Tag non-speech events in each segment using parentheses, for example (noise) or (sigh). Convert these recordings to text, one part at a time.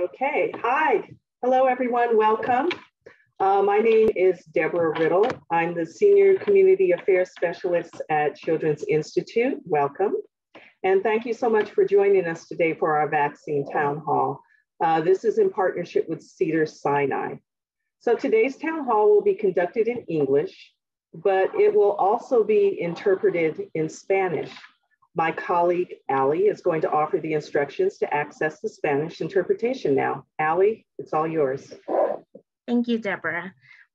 Okay, hi. Hello, everyone. Welcome. Uh, my name is Deborah Riddle. I'm the Senior Community Affairs Specialist at Children's Institute. Welcome. And thank you so much for joining us today for our vaccine town hall. Uh, this is in partnership with Cedars-Sinai. So today's town hall will be conducted in English, but it will also be interpreted in Spanish. My colleague, Ali, is going to offer the instructions to access the Spanish interpretation now. Ali, it's all yours. Thank you, Deborah.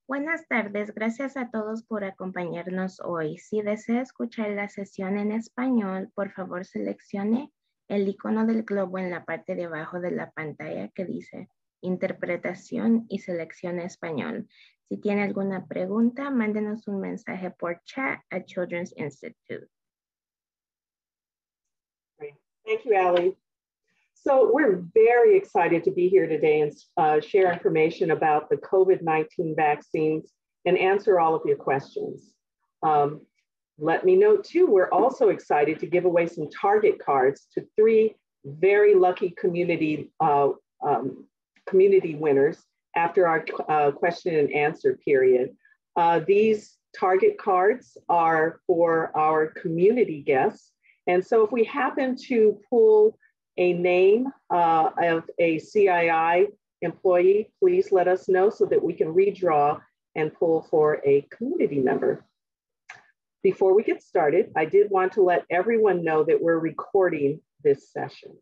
Buenas tardes, gracias a todos por acompañarnos hoy. Si desea escuchar la sesión en español, por favor seleccione el icono del globo en la parte de abajo de la pantalla que dice interpretación y seleccione español. Si tiene alguna pregunta, mándenos un mensaje por chat a Children's Institute. Thank you, Allie. So we're very excited to be here today and uh, share information about the COVID-19 vaccines and answer all of your questions. Um, let me note too, we're also excited to give away some target cards to three very lucky community, uh, um, community winners after our uh, question and answer period. Uh, these target cards are for our community guests and so if we happen to pull a name uh, of a CII employee, please let us know so that we can redraw and pull for a community member. Before we get started, I did want to let everyone know that we're recording this session.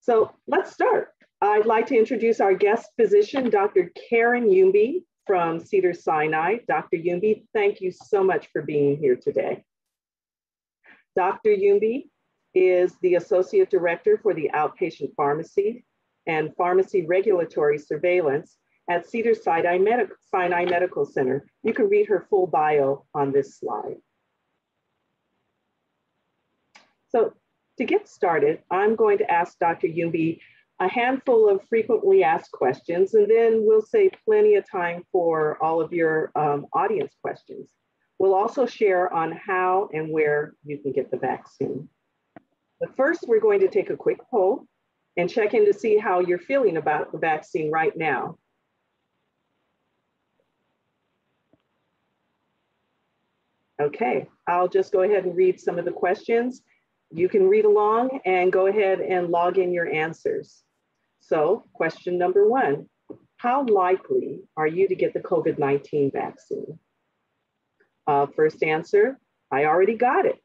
So let's start. I'd like to introduce our guest physician, Dr. Karen Youmbi from Cedars-Sinai. Dr. Youmbi, thank you so much for being here today. Dr. Youmbi is the Associate Director for the Outpatient Pharmacy and Pharmacy Regulatory Surveillance at Cedars-Sinai Medical, Sinai Medical Center. You can read her full bio on this slide. So to get started, I'm going to ask Dr. Youmbi a handful of frequently asked questions, and then we'll save plenty of time for all of your um, audience questions. We'll also share on how and where you can get the vaccine. But first, we're going to take a quick poll and check in to see how you're feeling about the vaccine right now. Okay, I'll just go ahead and read some of the questions. You can read along and go ahead and log in your answers. So question number one, how likely are you to get the COVID-19 vaccine? Uh, first answer, I already got it.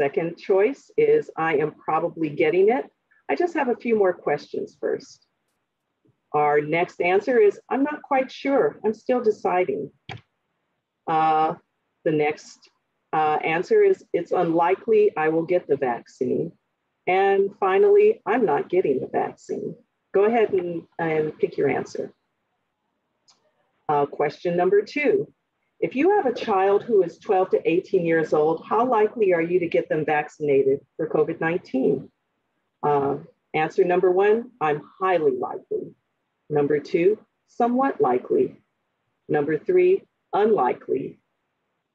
Second choice is I am probably getting it. I just have a few more questions first. Our next answer is I'm not quite sure. I'm still deciding. Uh, the next uh, answer is it's unlikely I will get the vaccine. And finally, I'm not getting the vaccine. Go ahead and, and pick your answer. Uh, question number two, if you have a child who is 12 to 18 years old, how likely are you to get them vaccinated for COVID 19? Uh, answer number one I'm highly likely. Number two, somewhat likely. Number three, unlikely.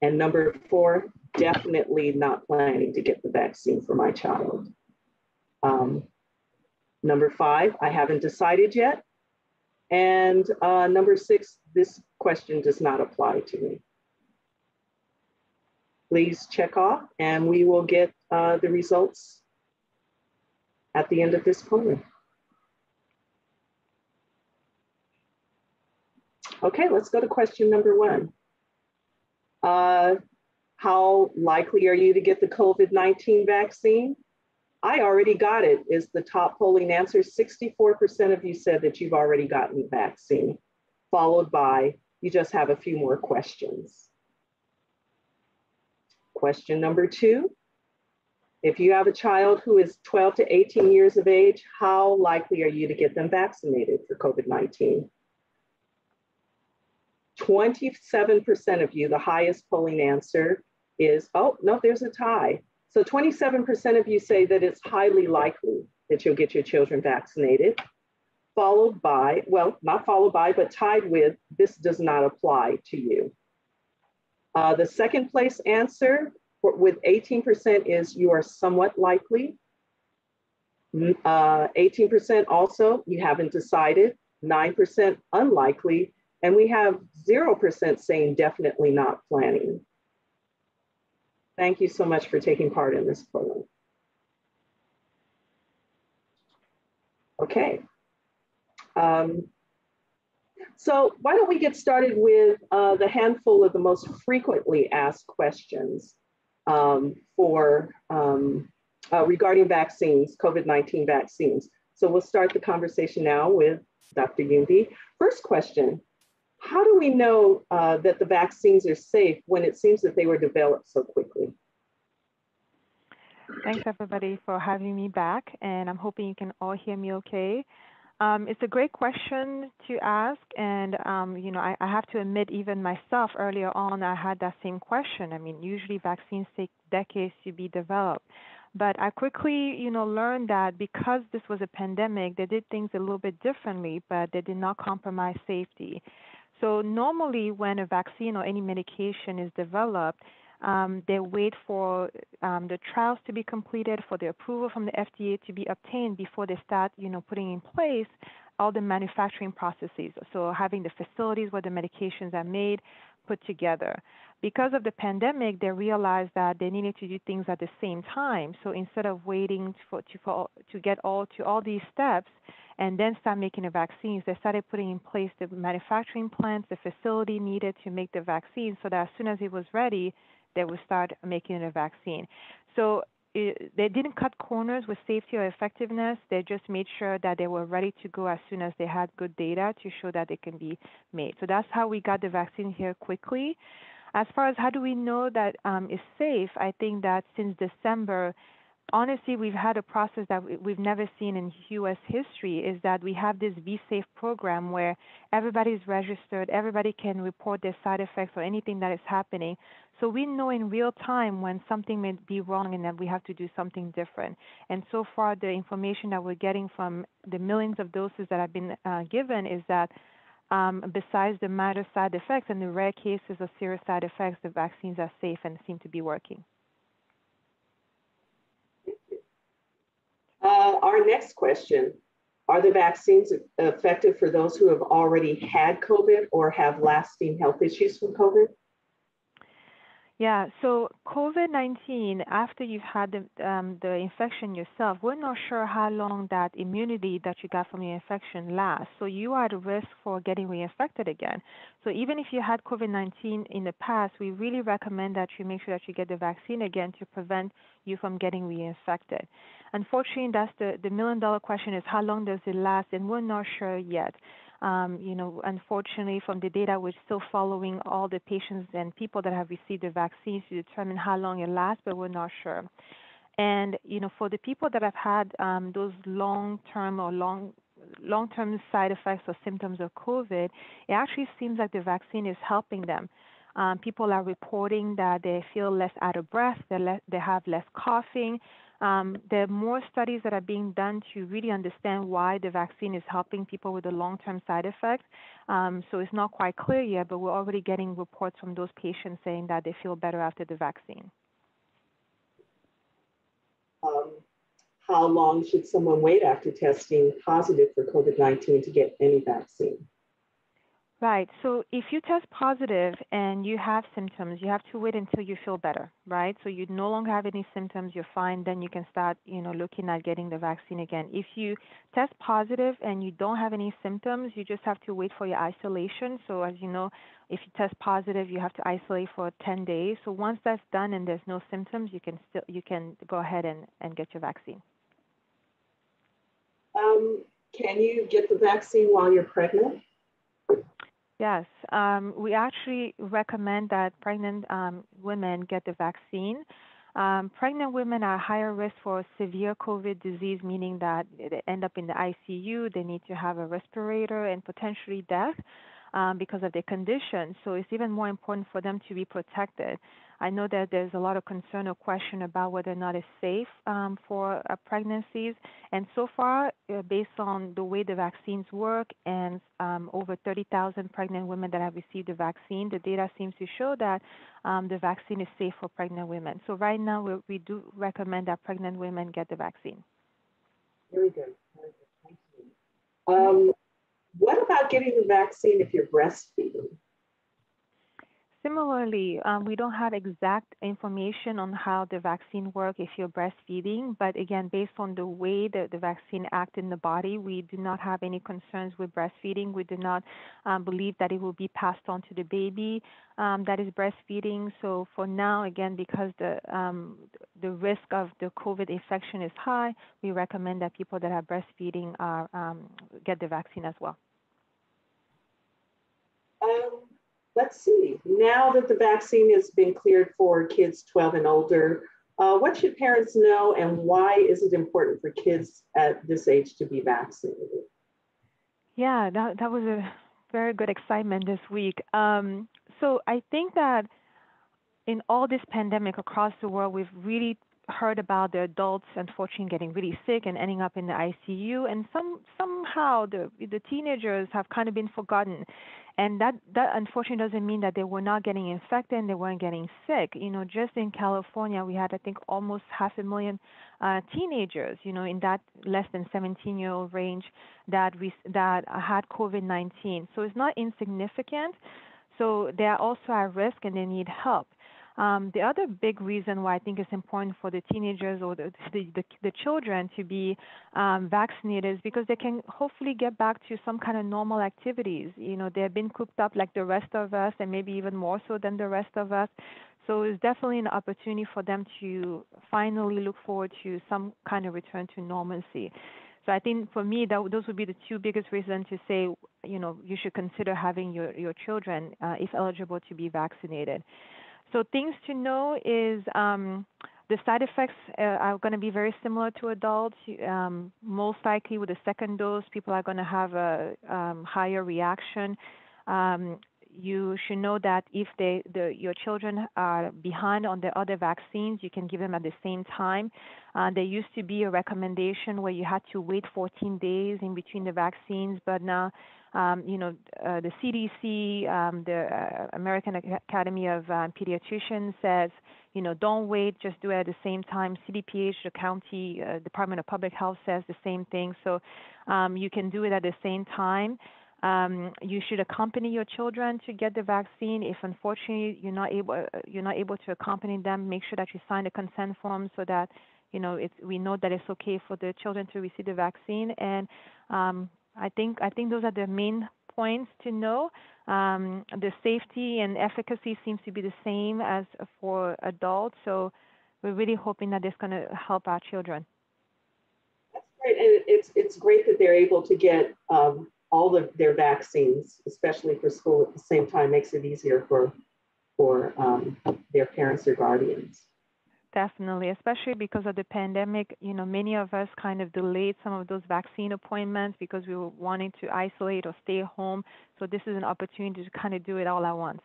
And number four, definitely not planning to get the vaccine for my child. Um, number five, I haven't decided yet. And uh, number six, this question does not apply to me. Please check off and we will get uh, the results at the end of this polling. Okay, let's go to question number one. Uh, how likely are you to get the COVID-19 vaccine? I already got it is the top polling answer. 64% of you said that you've already gotten the vaccine, followed by you just have a few more questions. Question number two, if you have a child who is 12 to 18 years of age, how likely are you to get them vaccinated for COVID-19? 27% of you, the highest polling answer is, oh, no, there's a tie. So 27% of you say that it's highly likely that you'll get your children vaccinated, followed by, well, not followed by, but tied with, this does not apply to you. Uh, the second place answer for, with 18% is you are somewhat likely. uh, 18% also, you haven't decided, 9% unlikely, and we have 0% saying definitely not planning. Thank you so much for taking part in this program. Okay. Um, so why don't we get started with uh, the handful of the most frequently asked questions um, for um, uh, regarding vaccines, COVID-19 vaccines. So we'll start the conversation now with Dr. Youmbi. First question, how do we know uh, that the vaccines are safe when it seems that they were developed so quickly? Thanks everybody for having me back and I'm hoping you can all hear me okay. Um, it's a great question to ask, and um, you know, I, I, have to admit, even myself earlier on, I had that same question. I mean, usually vaccines take decades to be developed, but I quickly, you know, learned that because this was a pandemic, they did things a little bit differently, but they did not compromise safety. So normally, when a vaccine or any medication is developed, um, they wait for um, the trials to be completed, for the approval from the FDA to be obtained before they start, you know, putting in place all the manufacturing processes. So having the facilities where the medications are made put together. Because of the pandemic, they realized that they needed to do things at the same time. So instead of waiting for to for, to get all to all these steps and then start making the vaccines, they started putting in place the manufacturing plants, the facility needed to make the vaccine, so that as soon as it was ready, they would start making the vaccine. So it, they didn't cut corners with safety or effectiveness. They just made sure that they were ready to go as soon as they had good data to show that they can be made. So that's how we got the vaccine here quickly. As far as how do we know that um, it's safe, I think that since December, honestly, we've had a process that we've never seen in U.S. history is that we have this V-Safe program where everybody's registered, everybody can report their side effects or anything that is happening. So we know in real time when something may be wrong and that we have to do something different. And so far, the information that we're getting from the millions of doses that have been uh, given is that um, besides the minor side effects and the rare cases of serious side effects, the vaccines are safe and seem to be working. Uh, our next question, are the vaccines effective for those who have already had COVID or have lasting health issues from COVID? Yeah, so COVID 19, after you've had the, um, the infection yourself, we're not sure how long that immunity that you got from your infection lasts. So you are at risk for getting reinfected again. So even if you had COVID 19 in the past, we really recommend that you make sure that you get the vaccine again to prevent you from getting reinfected. Unfortunately, that's the, the million dollar question is how long does it last? And we're not sure yet. Um, you know, unfortunately, from the data, we're still following all the patients and people that have received the vaccines to determine how long it lasts, but we're not sure. And you know, for the people that have had um, those long-term or long long-term side effects or symptoms of COVID, it actually seems like the vaccine is helping them. Um, people are reporting that they feel less out of breath, they have less coughing, um, there are more studies that are being done to really understand why the vaccine is helping people with the long-term side effects. Um, so it's not quite clear yet, but we're already getting reports from those patients saying that they feel better after the vaccine. Um, how long should someone wait after testing positive for COVID-19 to get any vaccine? Right. So if you test positive and you have symptoms, you have to wait until you feel better, right? So you no longer have any symptoms, you're fine, then you can start, you know, looking at getting the vaccine again. If you test positive and you don't have any symptoms, you just have to wait for your isolation. So as you know, if you test positive, you have to isolate for 10 days. So once that's done and there's no symptoms, you can still you can go ahead and, and get your vaccine. Um, can you get the vaccine while you're pregnant? Yes, um, we actually recommend that pregnant um, women get the vaccine. Um, pregnant women are higher risk for severe COVID disease, meaning that they end up in the ICU, they need to have a respirator and potentially death um, because of their condition. So it's even more important for them to be protected. I know that there's a lot of concern or question about whether or not it's safe um, for uh, pregnancies. And so far, uh, based on the way the vaccines work and um, over 30,000 pregnant women that have received the vaccine, the data seems to show that um, the vaccine is safe for pregnant women. So right now, we, we do recommend that pregnant women get the vaccine. Very good. Very good. Thank you. Um, what about getting the vaccine if you're breastfeeding? Similarly, um, we don't have exact information on how the vaccine works if you're breastfeeding, but again, based on the way that the vaccine acts in the body, we do not have any concerns with breastfeeding. We do not um, believe that it will be passed on to the baby um, that is breastfeeding. So for now, again, because the um, the risk of the COVID infection is high, we recommend that people that are breastfeeding are, um, get the vaccine as well. Um, let's see, now that the vaccine has been cleared for kids 12 and older, uh, what should parents know and why is it important for kids at this age to be vaccinated? Yeah, that, that was a very good excitement this week. Um, so I think that in all this pandemic across the world, we've really heard about the adults unfortunately getting really sick and ending up in the ICU, and some somehow the the teenagers have kind of been forgotten, and that that unfortunately doesn't mean that they were not getting infected and they weren't getting sick. You know, just in California, we had I think almost half a million uh, teenagers, you know, in that less than 17 year old range that we that had COVID-19. So it's not insignificant. So they are also at risk and they need help. Um, the other big reason why I think it's important for the teenagers or the, the, the, children to be um, vaccinated is because they can hopefully get back to some kind of normal activities. You know, they've been cooped up like the rest of us and maybe even more so than the rest of us. So it's definitely an opportunity for them to finally look forward to some kind of return to normalcy. So I think for me, that those would be the two biggest reasons to say, you know, you should consider having your your children, uh, if eligible, to be vaccinated. So things to know is um, the side effects uh, are going to be very similar to adults. Um, most likely with the second dose, people are going to have a um, higher reaction. You should know that if they, the, your children are behind on the other vaccines, you can give them at the same time. Uh, there used to be a recommendation where you had to wait 14 days in between the vaccines, but now um, you know, uh, the CDC, um, the uh, American Academy of uh, Pediatricians says, you know, don't wait, just do it at the same time. CDPH, the county uh, Department of Public Health says the same thing. So um, you can do it at the same time. Um, you should accompany your children to get the vaccine. If unfortunately you're not able, uh, you're not able to accompany them, make sure that you sign the consent form so that you know it's, we know that it's okay for the children to receive the vaccine. And um, I think I think those are the main points to know. Um, the safety and efficacy seems to be the same as for adults, so we're really hoping that it's going to help our children. That's great, and it's it's great that they're able to get um, all of their vaccines, especially for school at the same time. Makes it easier for for um, their parents or guardians. Definitely, especially because of the pandemic. You know, many of us kind of delayed some of those vaccine appointments because we were wanting to isolate or stay home. So this is an opportunity to kind of do it all at once.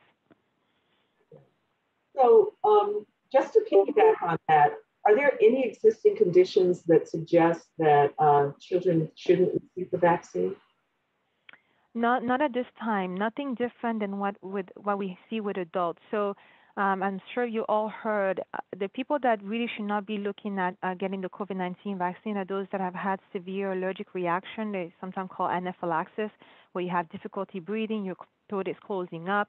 So um, just to piggyback on that, are there any existing conditions that suggest that uh, children shouldn't receive the vaccine? Not, not at this time. Nothing different than what with what we see with adults. So um, I'm sure you all heard uh, the people that really should not be looking at uh, getting the COVID 19 vaccine are those that have had severe allergic reaction. They sometimes call anaphylaxis, where you have difficulty breathing, your throat is closing up.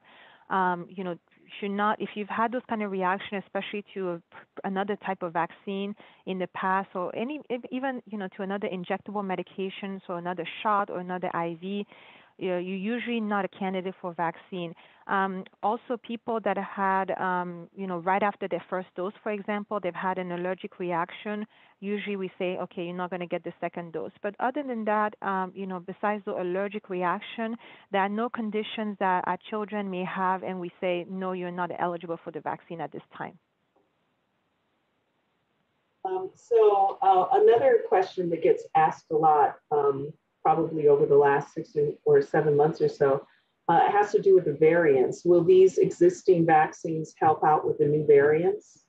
Um, you know, should not if you've had those kind of reaction, especially to a, another type of vaccine in the past, or any even you know to another injectable medication, so another shot or another IV you're usually not a candidate for vaccine. Um, also, people that had, um, you know, right after their first dose, for example, they've had an allergic reaction. Usually, we say, okay, you're not going to get the second dose. But other than that, um, you know, besides the allergic reaction, there are no conditions that our children may have, and we say, no, you're not eligible for the vaccine at this time. Um, so uh, another question that gets asked a lot um, probably over the last six or seven months or so, uh, it has to do with the variants. Will these existing vaccines help out with the new variants?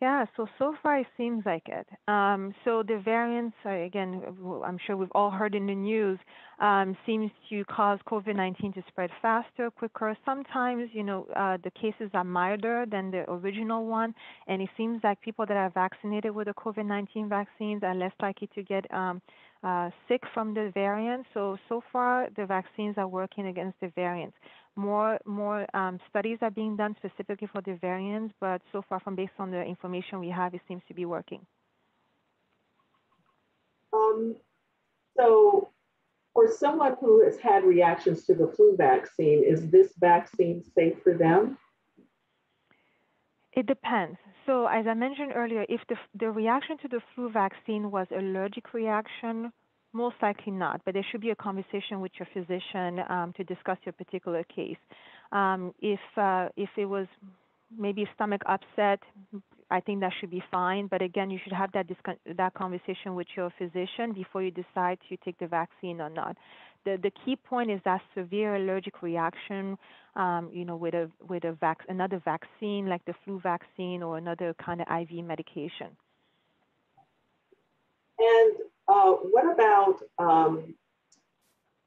Yeah, so so far it seems like it. Um, so the variants, again, I'm sure we've all heard in the news, um, seems to cause COVID-19 to spread faster, quicker. Sometimes, you know, uh, the cases are milder than the original one, and it seems like people that are vaccinated with the COVID-19 vaccines are less likely to get um, uh, sick from the variant. So so far, the vaccines are working against the variants more more um, studies are being done specifically for the variants, but so far from based on the information we have, it seems to be working. Um, so for someone who has had reactions to the flu vaccine, is this vaccine safe for them? It depends. So as I mentioned earlier, if the, the reaction to the flu vaccine was allergic reaction most likely not, but there should be a conversation with your physician um, to discuss your particular case. Um, if uh, if it was maybe stomach upset, I think that should be fine. But again, you should have that that conversation with your physician before you decide to take the vaccine or not. The the key point is that severe allergic reaction, um, you know, with a with a vac- another vaccine like the flu vaccine or another kind of IV medication. And uh, what about um,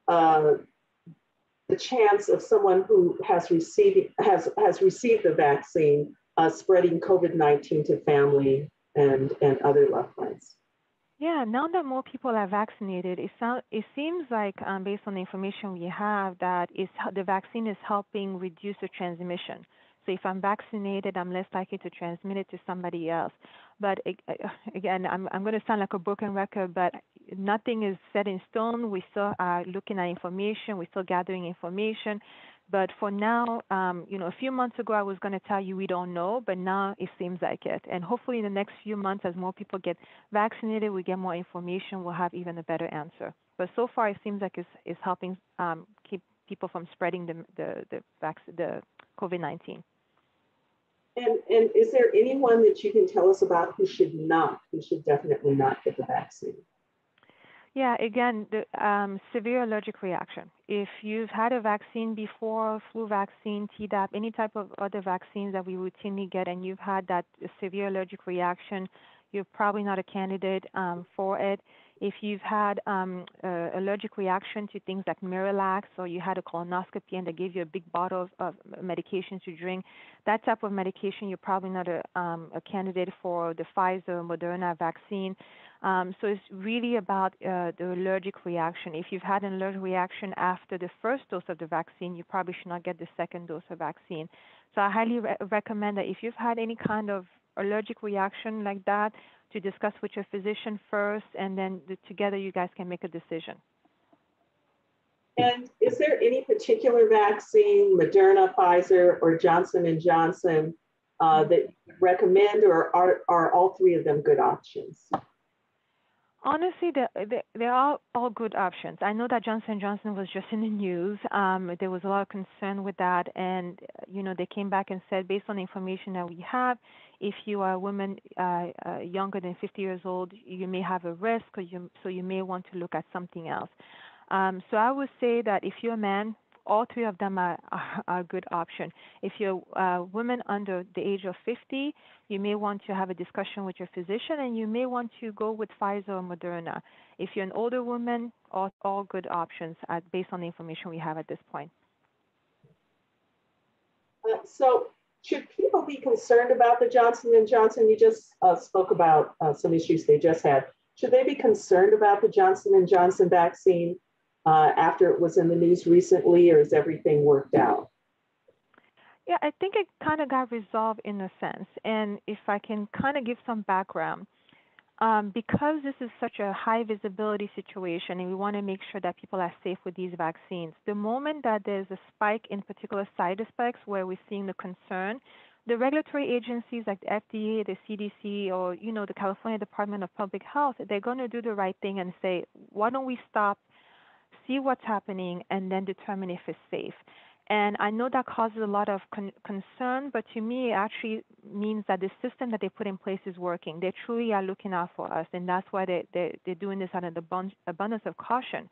uh, the chance of someone who has received has has received the vaccine uh, spreading COVID-19 to family and and other loved ones? Yeah, now that more people are vaccinated, it, sound, it seems like, um, based on the information we have, that is, the vaccine is helping reduce the transmission. So if I'm vaccinated, I'm less likely to transmit it to somebody else. But again, I'm, I'm going to sound like a broken record, but nothing is set in stone. We still are looking at information. We're still gathering information. But for now, um, you know, a few months ago, I was going to tell you we don't know, but now it seems like it. And hopefully, in the next few months, as more people get vaccinated, we get more information, we'll have even a better answer. But so far, it seems like it's, it's helping um, keep people from spreading the the the, the COVID-19. And, and is there anyone that you can tell us about who should not, who should definitely not get the vaccine? Yeah, again, the um, severe allergic reaction. If you've had a vaccine before, flu vaccine, Tdap, any type of other vaccines that we routinely get, and you've had that severe allergic reaction, you're probably not a candidate um, for it. If you've had um, uh, allergic reaction to things like Miralax or you had a colonoscopy and they gave you a big bottle of, of medication to drink, that type of medication, you're probably not a, um, a candidate for the Pfizer Moderna vaccine. Um, so it's really about uh, the allergic reaction. If you've had an allergic reaction after the first dose of the vaccine, you probably should not get the second dose of vaccine. So I highly re- recommend that if you've had any kind of allergic reaction like that, to discuss with your physician first, and then the, together you guys can make a decision. And is there any particular vaccine, Moderna, Pfizer, or Johnson and Johnson, uh, that you recommend, or are, are all three of them good options? Honestly, they're, they're all, all good options. I know that Johnson Johnson was just in the news. Um, there was a lot of concern with that, and you know they came back and said, based on the information that we have, if you are a woman uh, uh, younger than 50 years old, you may have a risk, you, so you may want to look at something else. Um, so I would say that if you're a man, all three of them are, are, a good option. If you're a woman under the age of 50, you may want to have a discussion with your physician and you may want to go with Pfizer or Moderna. If you're an older woman, all, all good options at, based on the information we have at this point. Uh, so should people be concerned about the Johnson Johnson? You just uh, spoke about uh, some issues they just had. Should they be concerned about the Johnson Johnson vaccine uh, after it was in the news recently, or is everything worked out? Yeah, I think it kind of got resolved in a sense. And if I can kind of give some background, um, because this is such a high visibility situation and we want to make sure that people are safe with these vaccines, the moment that there's a spike in particular side effects where we're seeing the concern, the regulatory agencies like the FDA, the CDC, or you know the California Department of Public Health, they're going to do the right thing and say, why don't we stop, see what's happening, and then determine if it's safe. And I know that causes a lot of con- concern, but to me, it actually means that the system that they put in place is working. They truly are looking out for us, and that's why they, they, they're doing this out of the abundance of caution.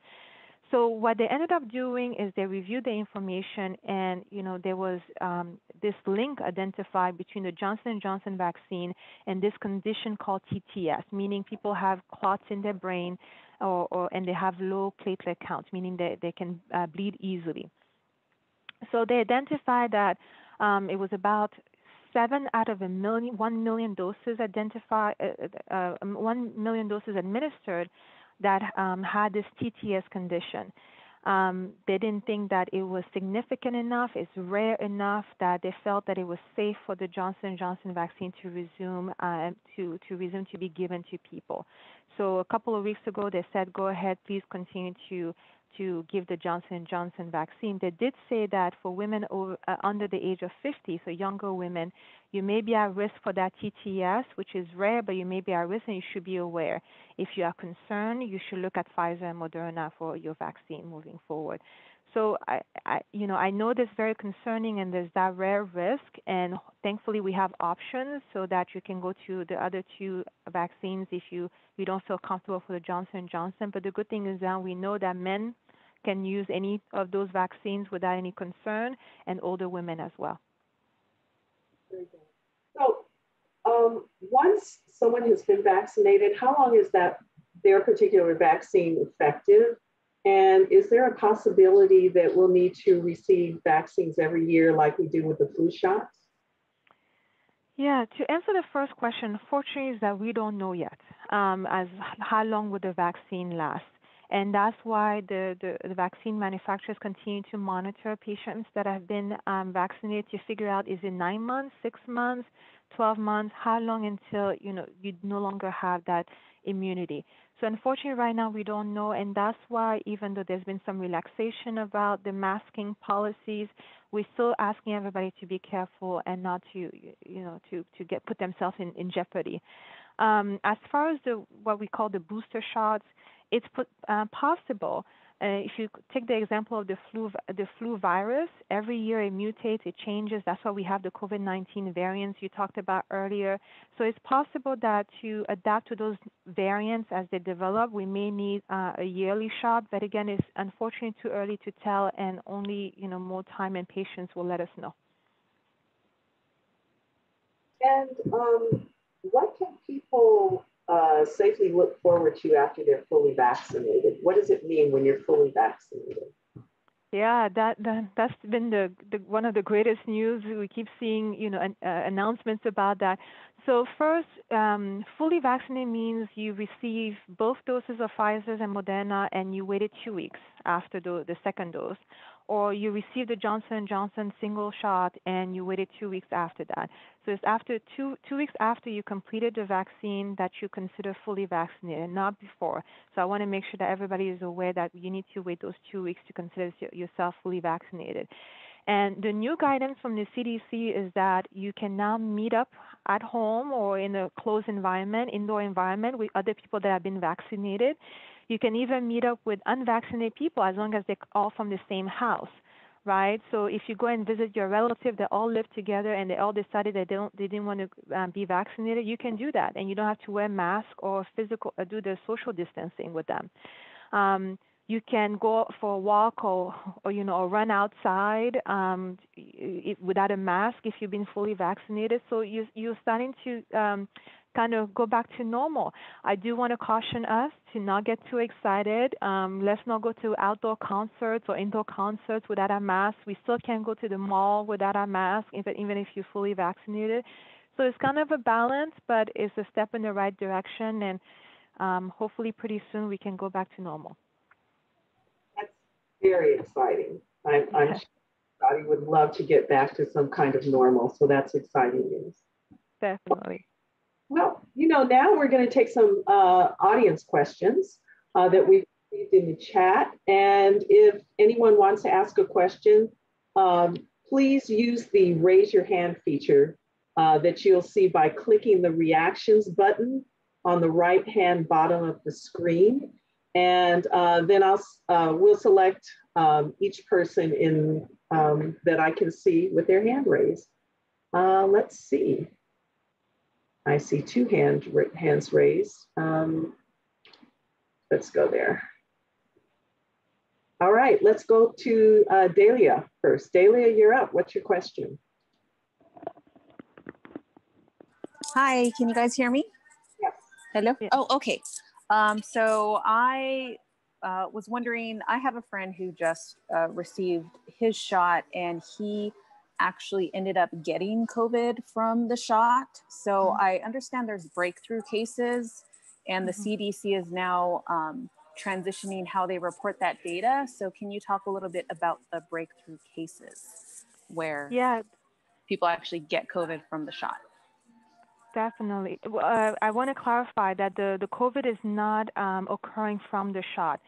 So what they ended up doing is they reviewed the information and you know there was um, this link identified between the johnson & johnson vaccine and this condition called tts meaning people have clots in their brain or, or and they have low platelet count meaning that they can uh, bleed easily. So they identified that um, it was about seven out of a million, one million doses identified, uh, uh, um, one million doses administered that um, had this TTS condition. Um, they didn't think that it was significant enough, it's rare enough that they felt that it was safe for the Johnson Johnson vaccine to resume uh, to to resume to be given to people. So a couple of weeks ago, they said, go ahead, please continue to to give the Johnson & Johnson vaccine. They did say that for women over, uh, under the age of 50, so younger women, you may be at risk for that TTS, which is rare, but you may be at risk and you should be aware. If you are concerned, you should look at Pfizer and Moderna for your vaccine moving forward. So I, I, you know, I know this very concerning and there's that rare risk, and thankfully we have options so that you can go to the other two vaccines if you you don't feel comfortable for the Johnson Johnson. But the good thing is that we know that men can use any of those vaccines without any concern, and older women as well. So, um, once someone has been vaccinated, how long is that their particular vaccine effective? And is there a possibility that we'll need to receive vaccines every year like we do with the flu shots? Yeah, to answer the first question, fortunately is that we don't know yet um, as how long would the vaccine last. And that's why the, the, the, vaccine manufacturers continue to monitor patients that have been um, vaccinated to figure out is it nine months, six months, 12 months, how long until you know you no longer have that immunity. So unfortunately, right now we don't know, and that's why even though there's been some relaxation about the masking policies, we're still asking everybody to be careful and not to you know to to get put themselves in, in jeopardy. Um, as far as the what we call the booster shots, it's uh, possible. Uh, if you take the example of the flu, the flu virus, every year it mutates, it changes. That's why we have the COVID-19 variants you talked about earlier. So it's possible that to adapt to those variants as they develop, we may need uh, a yearly shot. But again, it's unfortunately too early to tell, and only you know more time and patience will let us know. And um, what can people uh, safely look forward to after they're fully vaccinated? What does it mean when you're fully vaccinated? Yeah, that, that that's been the, the one of the greatest news. We keep seeing, you know, an, uh, announcements about that. So first, um, fully vaccinated means you receive both doses of Pfizer and Moderna, and you waited two weeks after the, the second dose or you received the Johnson Johnson single shot and you waited two weeks after that. So it's after two two weeks after you completed the vaccine that you consider fully vaccinated, not before. So I want to make sure that everybody is aware that you need to wait those two weeks to consider yourself fully vaccinated. And the new guidance from the CDC is that you can now meet up at home or in a closed environment, indoor environment with other people that have been vaccinated. You can even meet up with unvaccinated people as long as they're all from the same house, right? So if you go and visit your relative that all live together and they all decided they don't, they didn't want to um, be vaccinated, you can do that, and you don't have to wear mask or physical uh, do the social distancing with them. Um, you can go for a walk or, or you know or run outside um, without a mask if you've been fully vaccinated. So you, you're starting to um, kind of go back to normal. I do want to caution us to not get too excited. Um, let's not go to outdoor concerts or indoor concerts without a mask. We still can't go to the mall without a mask, even, even if you're fully vaccinated. So it's kind of a balance, but it's a step in the right direction, and um, hopefully pretty soon we can go back to normal. That's very exciting. I'm, I'm sure everybody would love to get back to some kind of normal, so that's exciting news. Definitely. Well, you know, now we're going to take some uh, audience questions uh, that we've received in the chat. And if anyone wants to ask a question, um, please use the raise your hand feature uh, that you'll see by clicking the reactions button on the right hand bottom of the screen. And uh, then I'll, uh, we'll select um, each person in um, that I can see with their hand raised. Uh, let's see. I see two hand, hands raised. Um, let's go there. All right, let's go to uh, Dahlia first. Dahlia, you're up. What's your question? Hi, can you guys hear me? Yes. Hello? Yeah. Oh, okay. Um, so I uh, was wondering, I have a friend who just uh, received his shot and he actually ended up getting COVID from the shot. So I understand there's breakthrough cases and the CDC is now um, transitioning how they report that data. So can you talk a little bit about the breakthrough cases where Yeah, people actually get COVID from the shot? Definitely. Well, Uh, I want to clarify that the, the COVID is not um, occurring from the shot.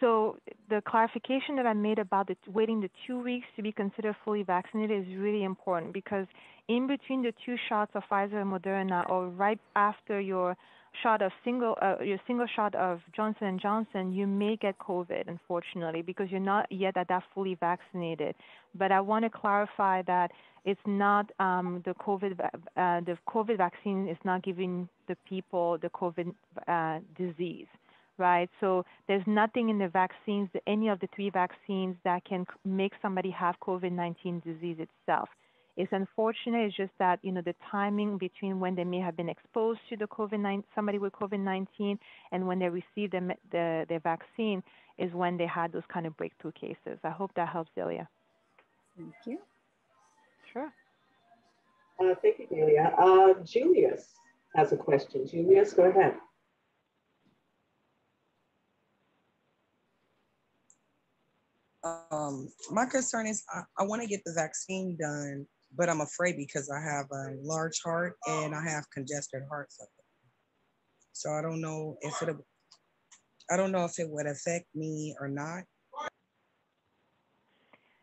So the clarification that I made about the waiting the two weeks to be considered fully vaccinated is really important because in between the two shots of Pfizer and Moderna, or right after your shot of single uh, your single shot of Johnson and Johnson, you may get COVID, unfortunately, because you're not yet at that fully vaccinated. But I want to clarify that it's not um, the COVID uh, the COVID vaccine is not giving the people the COVID uh, disease, right? So there's nothing in the vaccines, any of the three vaccines, that can make somebody have COVID-19 disease itself. It's unfortunate. It's just that you know the timing between when they may have been exposed to the COVID-19, somebody with COVID-19, and when they received the, the the vaccine is when they had those kind of breakthrough cases. I hope that helps, Delia. Thank you. Sure. Uh, thank you, Delia. Uh, Julius has a question. Julius, go ahead. Um, my concern is I, I want to get the vaccine done, but I'm afraid because I have a large heart and I have congested heart. So I don't know if it, I don't know if it would affect me or not.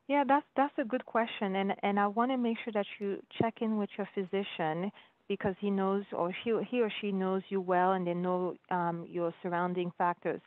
Yeah, that's that's a good question, and and I want to make sure that you check in with your physician because he knows or he he or she knows you well, and they know um, your surrounding factors.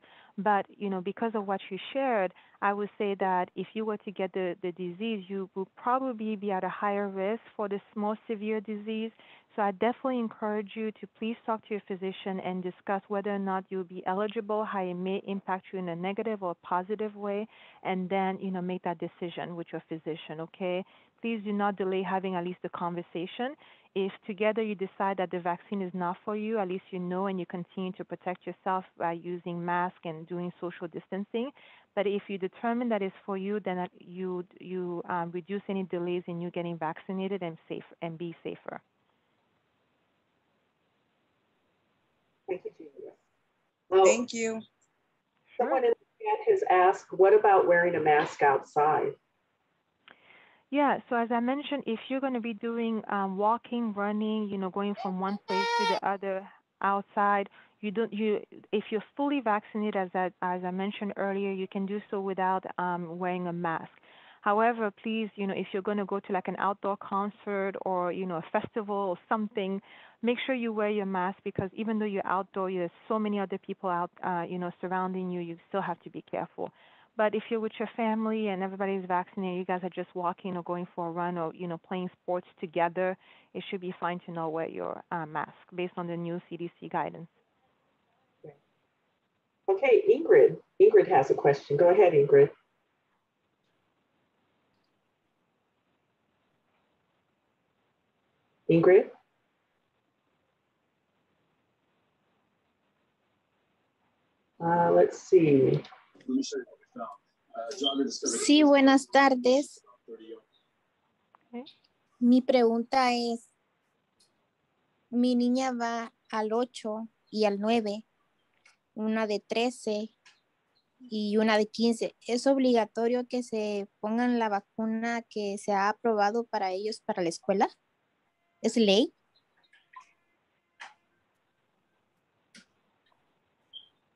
But you know, because of what you shared, I would say that if you were to get the the disease, you will probably be at a higher risk for this more severe disease. So I definitely encourage you to please talk to your physician and discuss whether or not you'll be eligible, how it may impact you in a negative or positive way, and then you know make that decision with your physician okay please do not delay having at least the conversation if together you decide that the vaccine is not for you at least you know and you continue to protect yourself by using mask and doing social distancing but if you determine that it's for you then you you um, reduce any delays in you getting vaccinated and safe and be safer Thank you, Julius. Well, Thank you. someone in the chat has asked, what about wearing a mask outside? Yeah, so as I mentioned, if you're going to be doing um, walking, running, you know, going from one place to the other outside, you don't you if you're fully vaccinated, as I, as I mentioned earlier, you can do so without um, wearing a mask. However, please, you know, if you're going to go to like an outdoor concert or you know a festival or something, make sure you wear your mask because even though you're outdoor, there's so many other people out, uh, you know, surrounding you. You still have to be careful. But if you're with your family and everybody's vaccinated, you guys are just walking or going for a run or you know playing sports together, it should be fine to not wear your uh, mask based on the new CDC guidance. Okay, Ingrid. Ingrid has a question. Go ahead, Ingrid. Ingrid? Uh, let's see. Sí, buenas tardes. Mi pregunta es, mi niña va al 8 y al 9, una de 13 y una de 15. ¿Es obligatorio que se pongan la vacuna que se ha aprobado para ellos para la escuela? ¿Es ley?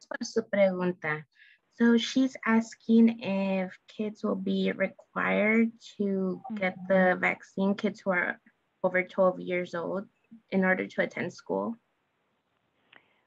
por su pregunta. So she's asking if kids will be required to get the vaccine, kids who are over 12 years old, in order to attend school.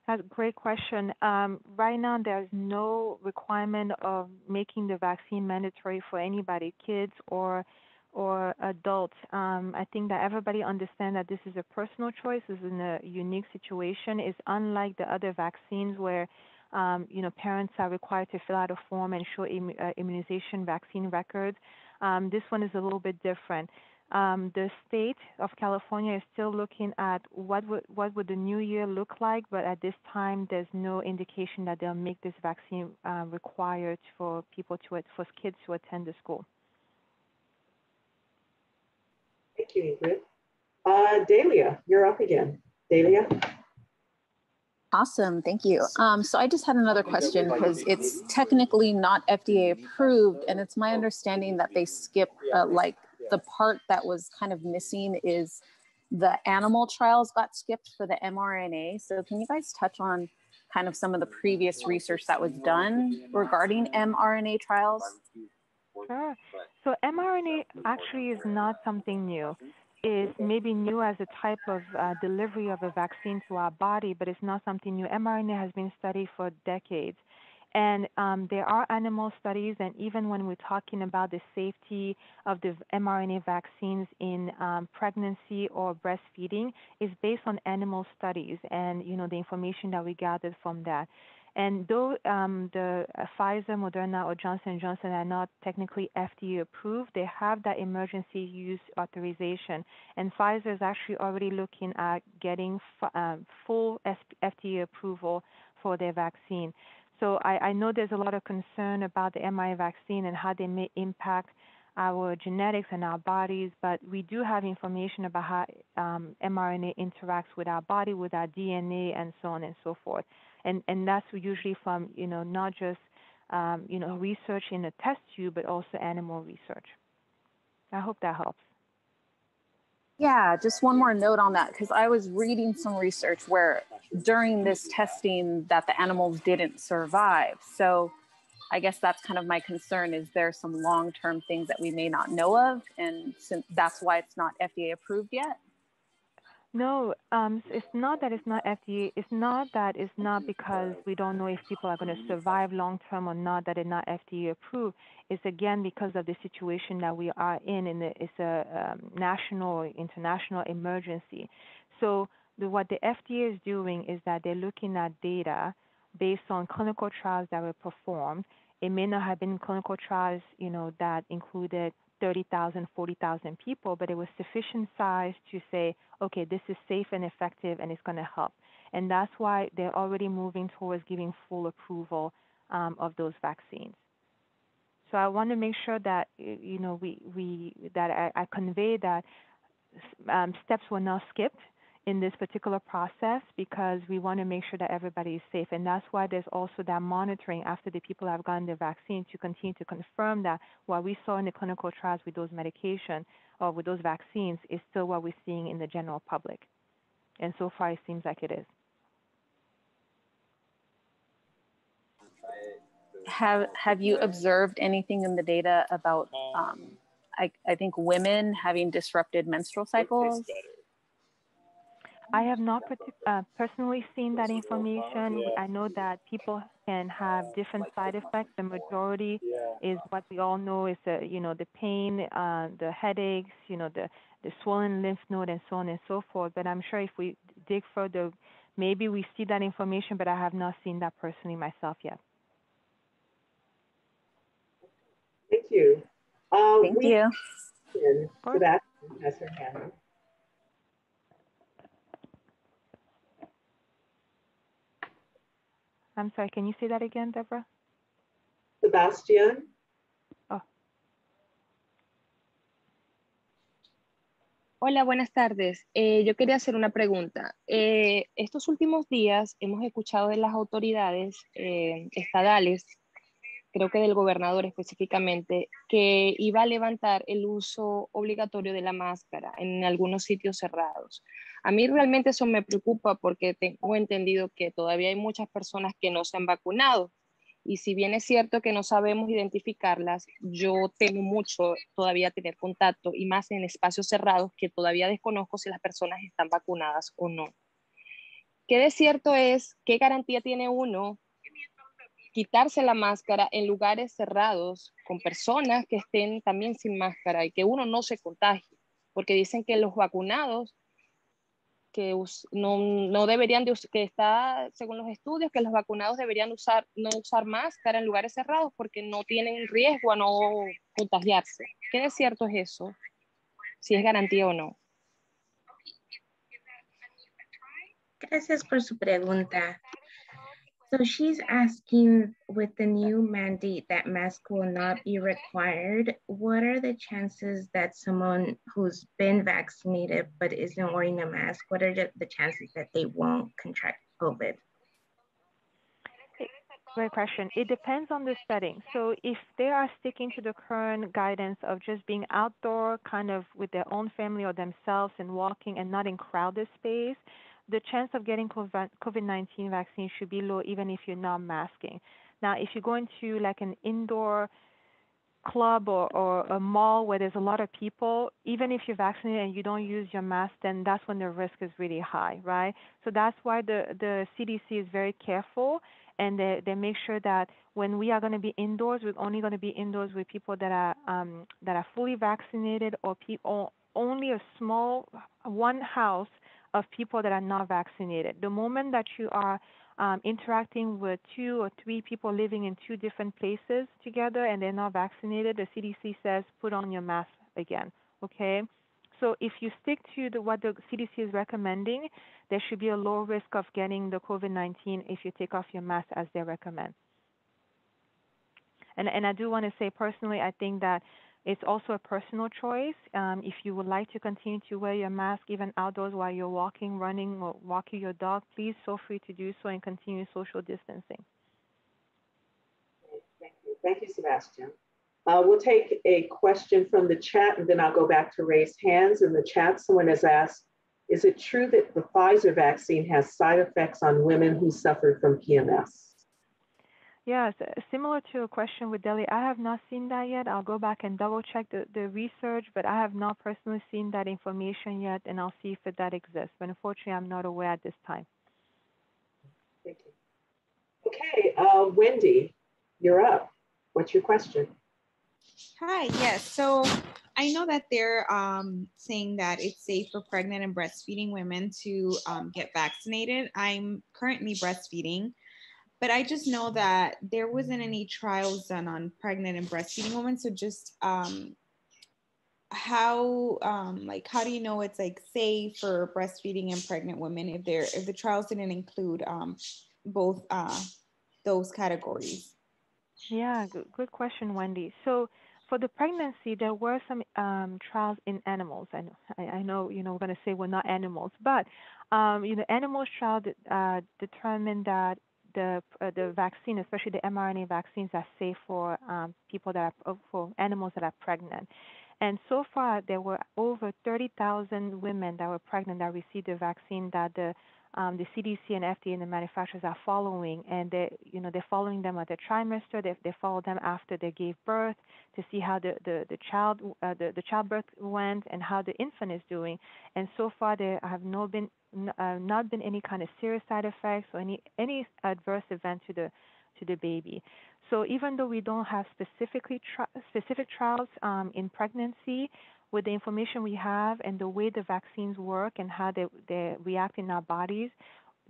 That's a great question. Um, right now, there's no requirement of making the vaccine mandatory for anybody, kids or or adults. Um, I think that everybody understands that this is a personal choice. This is in a unique situation. It's unlike the other vaccines where um, you know, parents are required to fill out a form and show Im uh, immunization vaccine records. Um, this one is a little bit different. Um, the state of California is still looking at what would what would the new year look like, but at this time, there's no indication that they'll make this vaccine uh, required for people to for kids to attend the school. Thank you, Ingrid. Uh, Delia, you're up again. Delia. Awesome, thank you. Um, so I just had another question because it's technically not FDA approved, and it's my understanding that they skip uh, like the part that was kind of missing is the animal trials got skipped for the mRNA. So can you guys touch on kind of some of the previous research that was done regarding mRNA trials? Sure. So mRNA actually is not something new. It's maybe new as a type of uh, delivery of a vaccine to our body, but it's not something new. mRNA has been studied for decades. And um, there are animal studies, and even when we're talking about the safety of the mRNA vaccines in um, pregnancy or breastfeeding, is based on animal studies and you know the information that we gathered from that. And though um, the uh, Pfizer, Moderna, or Johnson Johnson are not technically FDA approved, they have that emergency use authorization. And Pfizer is actually already looking at getting um, full FDA approval for their vaccine. So I, I know there's a lot of concern about the mRNA vaccine and how they may impact our genetics and our bodies, but we do have information about how um, mRNA interacts with our body, with our DNA, and so on and so forth. And and that's usually from you know not just um, you know research in a test tube, but also animal research. I hope that helps. Yeah, just one more note on that because I was reading some research where during this testing that the animals didn't survive. So I guess that's kind of my concern is there some long-term things that we may not know of and since that's why it's not FDA approved yet? No, um, it's not that it's not FDA. It's not that it's not because we don't know if people are going to survive long term or not that it's not FDA approved. It's again because of the situation that we are in, and it's a um, national or international emergency. So the, what the FDA is doing is that they're looking at data based on clinical trials that were performed. It may not have been clinical trials, you know, that included 30,000, 40,000 people, but it was sufficient size to say, okay, this is safe and effective and it's going to help. And that's why they're already moving towards giving full approval um, of those vaccines. So I want to make sure that you know we, we that I, I convey that um, steps were not skipped in this particular process because we want to make sure that everybody is safe. And that's why there's also that monitoring after the people have gotten the vaccine to continue to confirm that what we saw in the clinical trials with those medication or with those vaccines is still what we're seeing in the general public. And so far, it seems like it is. Have Have you observed anything in the data about, um, I, I think, women having disrupted menstrual cycles? I have not uh, personally seen that information. I know that people can have different side effects. The majority is what we all know is the you know the pain, uh, the headaches, you know the the swollen lymph node, and so on and so forth. But I'm sure if we dig further, maybe we see that information. But I have not seen that personally myself yet. Thank you. Uh, Thank you. Sebastian has her hand. I'm sorry, can you say that again, Deborah? Sebastian. Oh. Hola, buenas tardes. Eh, yo quería hacer una pregunta. Eh, estos últimos días hemos escuchado de las autoridades eh, estadales, creo que del gobernador específicamente, que iba a levantar el uso obligatorio de la máscara en algunos sitios cerrados. A mí realmente eso me preocupa porque tengo entendido que todavía hay muchas personas que no se han vacunado. Y si bien es cierto que no sabemos identificarlas, yo temo mucho todavía tener contacto y más en espacios cerrados que todavía desconozco si las personas están vacunadas o no. ¿Qué de cierto es? ¿Qué garantía tiene uno quitarse la máscara en lugares cerrados con personas que estén también sin máscara y que uno no se contagie? Porque dicen que los vacunados que no, no, deberían de que está según los estudios que los vacunados deberían usar no usar máscara en lugares cerrados porque no tienen riesgo a no contagiarse. ¿Qué de cierto es eso? Si es garantía o no. Gracias por su pregunta. So she's asking with the new mandate that mask will not be required, what are the chances that someone who's been vaccinated but isn't wearing a mask, what are the, the chances that they won't contract COVID? Great question. It depends on the setting. So if they are sticking to the current guidance of just being outdoor, kind of with their own family or themselves and walking and not in crowded space, the chance of getting COVID-19 vaccine should be low even if you're not masking. Now, if you go into like an indoor club or, or a mall where there's a lot of people, even if you're vaccinated and you don't use your mask, then that's when the risk is really high, right? So that's why the, the CDC is very careful and they, they make sure that when we are going to be indoors, we're only going to be indoors with people that are um, that are fully vaccinated or people only a small one house of people that are not vaccinated. The moment that you are um, interacting with two or three people living in two different places together and they're not vaccinated, the CDC says put on your mask again. Okay? So if you stick to the, what the CDC is recommending, there should be a low risk of getting the COVID-19 if you take off your mask as they recommend. And, and I do want to say personally, I think that it's also a personal choice. Um, if you would like to continue to wear your mask even outdoors while you're walking, running, or walking your dog, please feel free to do so and continue social distancing. Thank you, Thank you Sebastian. Uh, we'll take a question from the chat and then I'll go back to raise hands. In the chat, someone has asked, is it true that the Pfizer vaccine has side effects on women who suffer from PMS? Yes, similar to a question with Delia, I have not seen that yet. I'll go back and double check the, the research, but I have not personally seen that information yet, and I'll see if that exists. But unfortunately, I'm not aware at this time. Thank you. Okay, uh, Wendy, you're up. What's your question? Hi, yes. So I know that they're um, saying that it's safe for pregnant and breastfeeding women to um, get vaccinated. I'm currently breastfeeding but I just know that there wasn't any trials done on pregnant and breastfeeding women. So just um, how um, like how do you know it's like safe for breastfeeding and pregnant women if they're if the trials didn't include um, both uh, those categories? Yeah, good, good question, Wendy. So for the pregnancy, there were some um, trials in animals. I I, I know, you know, we're going to say we're not animals, but um, you know, animals trial uh, determined that the uh, the vaccine, especially the mRNA vaccines, are safe for um, people that are uh, for animals that are pregnant. And so far, there were over 30,000 women that were pregnant that received the vaccine that the um, the CDC and FDA and the manufacturers are following, and they, you know, they're following them at the trimester. They, they follow them after they gave birth to see how the the, the child uh, the the childbirth went and how the infant is doing. And so far, there have no been uh, not been any kind of serious side effects or any any adverse event to the to the baby. So even though we don't have specifically tri- specific trials um, in pregnancy, with the information we have and the way the vaccines work and how they, they react in our bodies,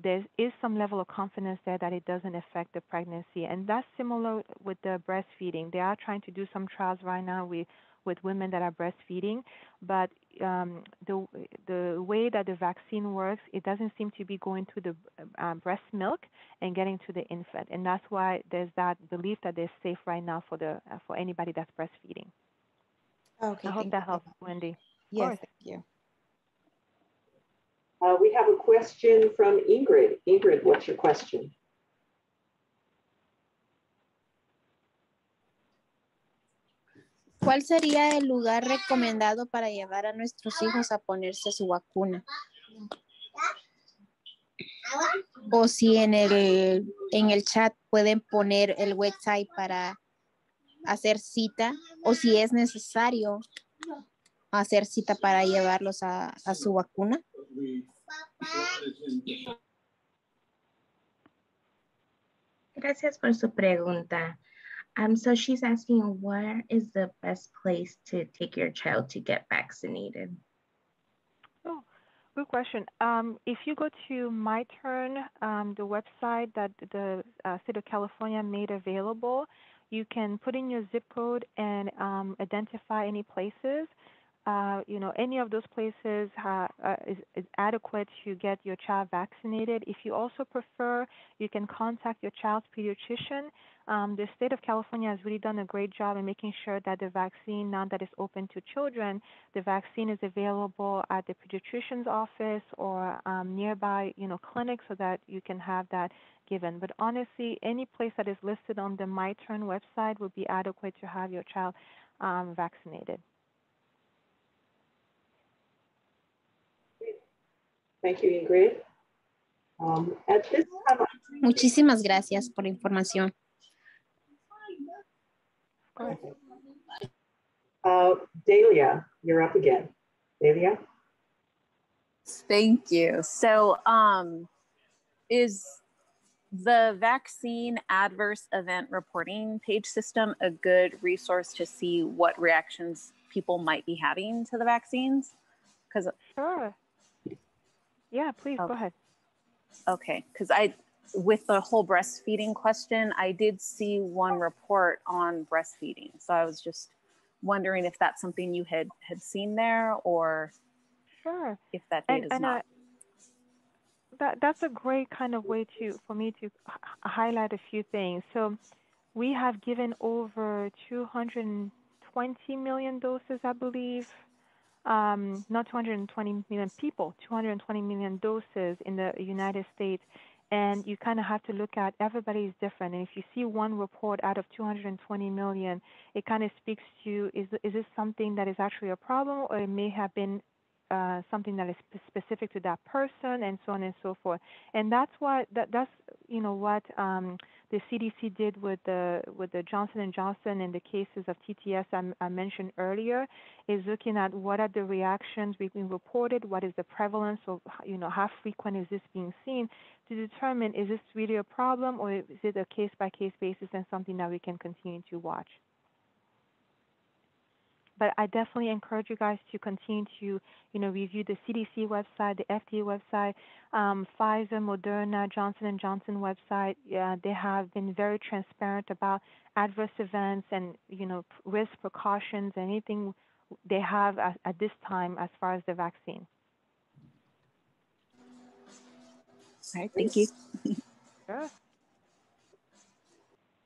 there is some level of confidence there that it doesn't affect the pregnancy. And that's similar with the breastfeeding. They are trying to do some trials right now with, with women that are breastfeeding, but um, the, the way that the vaccine works, it doesn't seem to be going to the um, breast milk and getting to the infant. And that's why there's that belief that they're safe right now for, the, uh, for anybody that's breastfeeding. Okay. I hope that helps, Wendy. Yes, thank you. Uh, we have a question from Ingrid. Ingrid, what's your question? ¿Cuál sería el lugar recomendado para llevar a nuestros hijos a ponerse su vacuna? O si en el, en el chat pueden poner el website para hacer cita o si es necesario hacer cita para llevarlos a, a su vacuna. Gracias por su pregunta. Um, so she's asking, where is the best place to take your child to get vaccinated? Oh, good question. Um, if you go to My Turn, um, the website that the uh, state of California made available, you can put in your zip code and um, identify any places. Uh, you know, any of those places uh, is, is, adequate to get your child vaccinated. If you also prefer, you can contact your child's pediatrician. Um, the state of California has really done a great job in making sure that the vaccine, now that it's open to children, the vaccine is available at the pediatrician's office or um, nearby, you know, clinic so that you can have that given. But honestly, any place that is listed on the MyTurn website would be adequate to have your child um, vaccinated. Thank you, Ingrid. Um, at this time, Muchísimas gracias por la información. Uh, Delia, you're up again. Delia? Thank you. So um, is the vaccine adverse event reporting page system a good resource to see what reactions people might be having to the vaccines? Because sure. Yeah, please oh. go ahead. Okay, because I, with the whole breastfeeding question, I did see one report on breastfeeding. So I was just wondering if that's something you had had seen there, or sure, if that data and, is and uh, not. I, that that's a great kind of way to for me to highlight a few things. So we have given over 220 million doses, I believe, um, not 220 million people, 220 million doses in the United States. And you kind of have to look at everybody is different. And if you see one report out of 220 million, it kind of speaks to is, is this something that is actually a problem or it may have been uh, something that is specific to that person and so on and so forth. And that's what that, that's you know what um, the CDC did with the with the Johnson and Johnson and the cases of TTS I, I mentioned earlier is looking at what are the reactions being reported, what is the prevalence of you know how frequent is this being seen to determine is this really a problem or is it a case by case basis and something that we can continue to watch but I definitely encourage you guys to continue to, you know, review the CDC website, the FDA website, um, Pfizer, Moderna, Johnson and Johnson website. Yeah, they have been very transparent about adverse events and, you know, risk precautions, anything they have at, at this time as far as the vaccine. All right, thank you. (laughs) sure.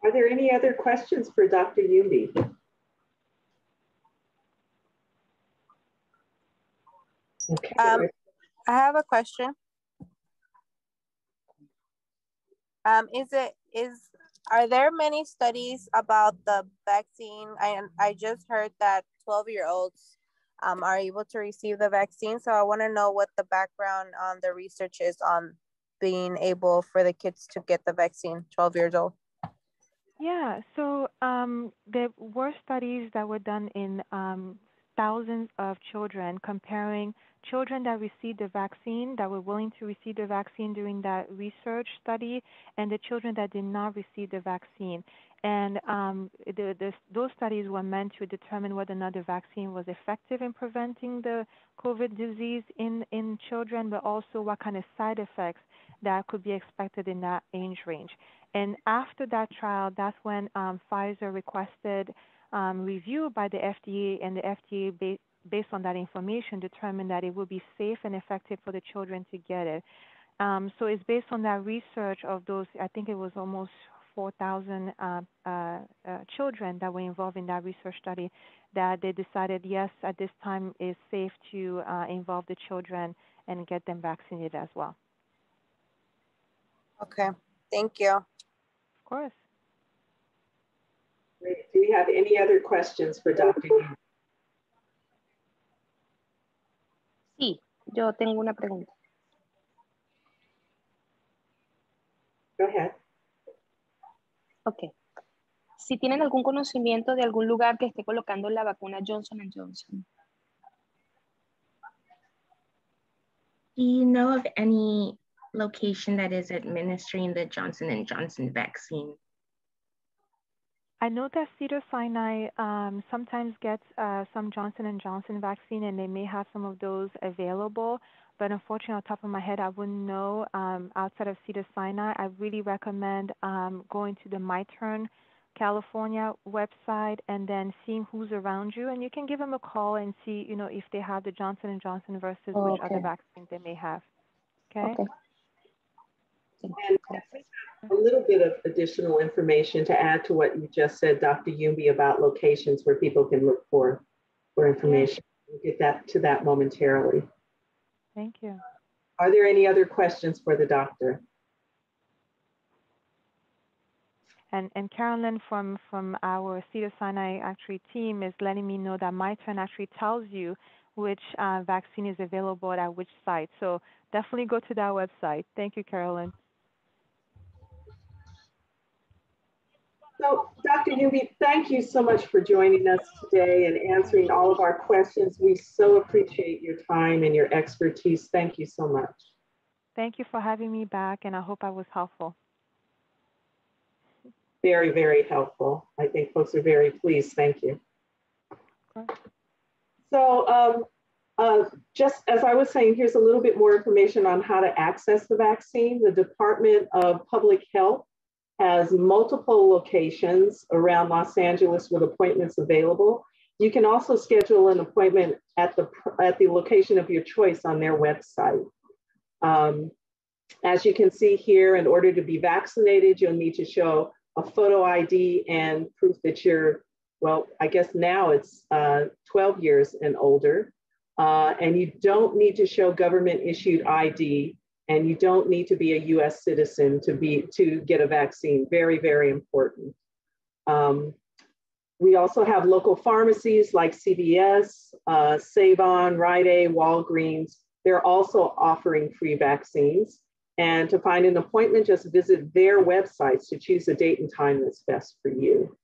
Are there any other questions for Dr. Youmbi? Okay. Um, I have a question. Um, is it is are there many studies about the vaccine? I I just heard that 12 year olds um, are able to receive the vaccine. So I want to know what the background on the research is on being able for the kids to get the vaccine, 12 years old. Yeah, so um, there were studies that were done in um, thousands of children comparing children that received the vaccine that were willing to receive the vaccine during that research study and the children that did not receive the vaccine. And um, the, the, those studies were meant to determine whether or not the vaccine was effective in preventing the COVID disease in, in children, but also what kind of side effects that could be expected in that age range. And after that trial, that's when um, Pfizer requested um, review by the FDA, and the FDA based on that information, determined that it would be safe and effective for the children to get it. Um, so it's based on that research of those, I think it was almost 4,000 uh, uh, uh, children that were involved in that research study that they decided, yes, at this time it's safe to uh, involve the children and get them vaccinated as well. Okay, thank you. Of course. Do we have any other questions for Dr. Sí, yo tengo una pregunta. Go ahead. Ok. Si tienen algún conocimiento de algún lugar que esté colocando la vacuna Johnson Johnson. Do you know of any location that is administering the Johnson Johnson vaccine? I know that Cedar Sinai um, sometimes gets uh, some Johnson and Johnson vaccine, and they may have some of those available. but unfortunately, on top of my head, I wouldn't know. Um, outside of Cedar Sinai, I really recommend um, going to the My Turn California website and then seeing who's around you, and you can give them a call and see, you know, if they have the Johnson and Johnson versus Oh, which other okay. vaccines they may have. Okay. Okay. And a little bit of additional information to add to what you just said, Dr. Youmbi, about locations where people can look for, for information. We'll get that to that momentarily. Thank you. Are there any other questions for the doctor? And and Carolyn from from our Cedars-Sinai actually team is letting me know that my turn actually tells you which uh, vaccine is available at which site. So definitely go to that website. Thank you, Carolyn. So, Dr. Youmbi, thank you so much for joining us today and answering all of our questions. We so appreciate your time and your expertise. Thank you so much. Thank you for having me back, and I hope I was helpful. Very, very helpful. I think folks are very pleased. Thank you. So um, uh, just as I was saying, here's a little bit more information on how to access the vaccine. The Department of Public Health has multiple locations around Los Angeles with appointments available. You can also schedule an appointment at the, at the location of your choice on their website. Um, as you can see here, in order to be vaccinated, you'll need to show a photo ID and proof that you're, well, I guess now it's uh, 12 years and older. Uh, and you don't need to show government issued ID and you don't need to be a US citizen to, be, to get a vaccine. Very, very important. Um, we also have local pharmacies like CVS, uh, Save-On, Rite Aid, Walgreens. They're also offering free vaccines. And to find an appointment, just visit their websites to choose a date and time that's best for you.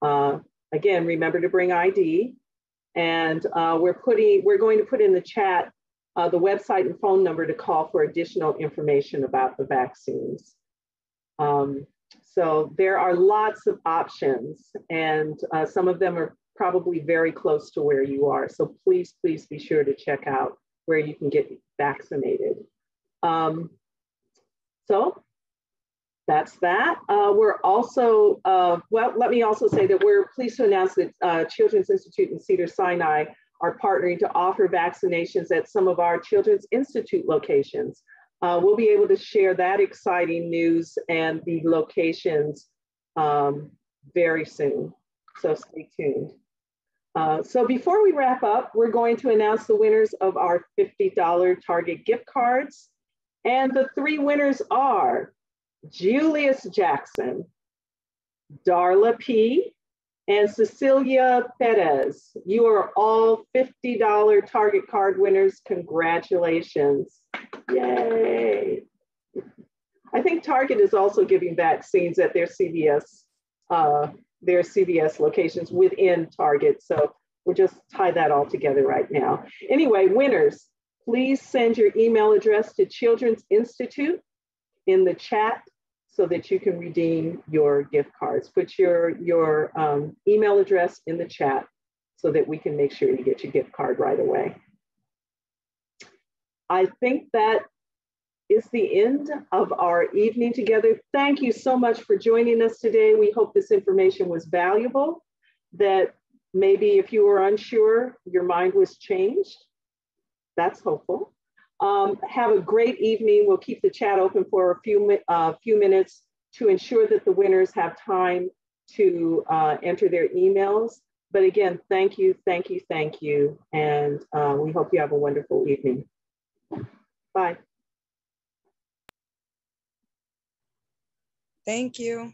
Uh, again, remember to bring ID. And uh, we're putting, we're going to put in the chat uh, the website and phone number to call for additional information about the vaccines. Um, so there are lots of options and uh, some of them are probably very close to where you are. So please, please be sure to check out where you can get vaccinated. Um, so that's that. Uh, we're also, uh, well, let me also say that we're pleased to announce that uh, Children's Institute and Cedars-Sinai are partnering to offer vaccinations at some of our Children's Institute locations. Uh, we'll be able to share that exciting news and the locations um, very soon. So stay tuned. Uh, so before we wrap up, we're going to announce the winners of our $50 Target gift cards. And the three winners are Julius Jackson, Darla P., and Cecilia Perez. You are all $50 Target card winners. Congratulations. Yay. I think Target is also giving vaccines at their CVS, uh, their CVS locations within Target. So we'll just tie that all together right now. Anyway, winners, please send your email address to Children's Institute in the chat so that you can redeem your gift cards. Put your, your um, email address in the chat so that we can make sure you get your gift card right away. I think that is the end of our evening together. Thank you so much for joining us today. We hope this information was valuable, that maybe if you were unsure, your mind was changed. That's hopeful. Um, have a great evening. We'll keep the chat open for a few, uh, few minutes to ensure that the winners have time to uh, enter their emails. But again, thank you, thank you, thank you. And uh, we hope you have a wonderful evening. Bye. Thank you.